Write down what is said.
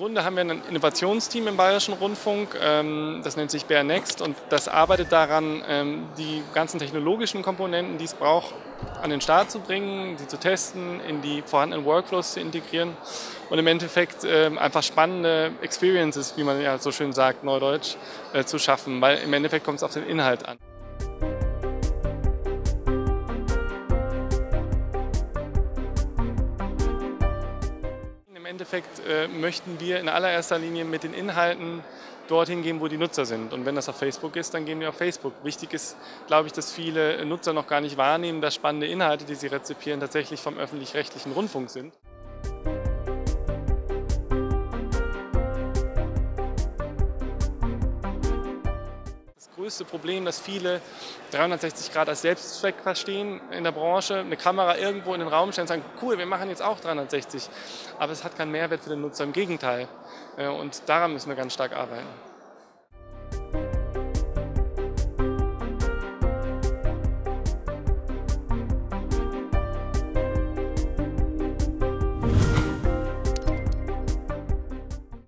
Grunde haben wir ein Innovationsteam im Bayerischen Rundfunk, ähm, das nennt sich Bear Next und das arbeitet daran, ähm, die ganzen technologischen Komponenten, die es braucht, an den Start zu bringen, sie zu testen, in die vorhandenen Workflows zu integrieren und im Endeffekt ähm, einfach spannende Experiences, wie man ja so schön sagt, neudeutsch, äh, zu schaffen, weil im Endeffekt kommt es auf den Inhalt an. Endeffekt äh, möchten wir in allererster Linie mit den Inhalten dorthin gehen, wo die Nutzer sind. Und wenn das auf Facebook ist, dann gehen wir auf Facebook. Wichtig ist, glaube ich, dass viele Nutzer noch gar nicht wahrnehmen, dass spannende Inhalte, die sie rezipieren, tatsächlich vom öffentlich-rechtlichen Rundfunk sind. Größte Problem, dass viele 360 Grad als Selbstzweck verstehen in der Branche, eine Kamera irgendwo in den Raum stellen und sagen, cool, wir machen jetzt auch 360. Aber es hat keinen Mehrwert für den Nutzer, im Gegenteil. Äh, und daran müssen wir ganz stark arbeiten.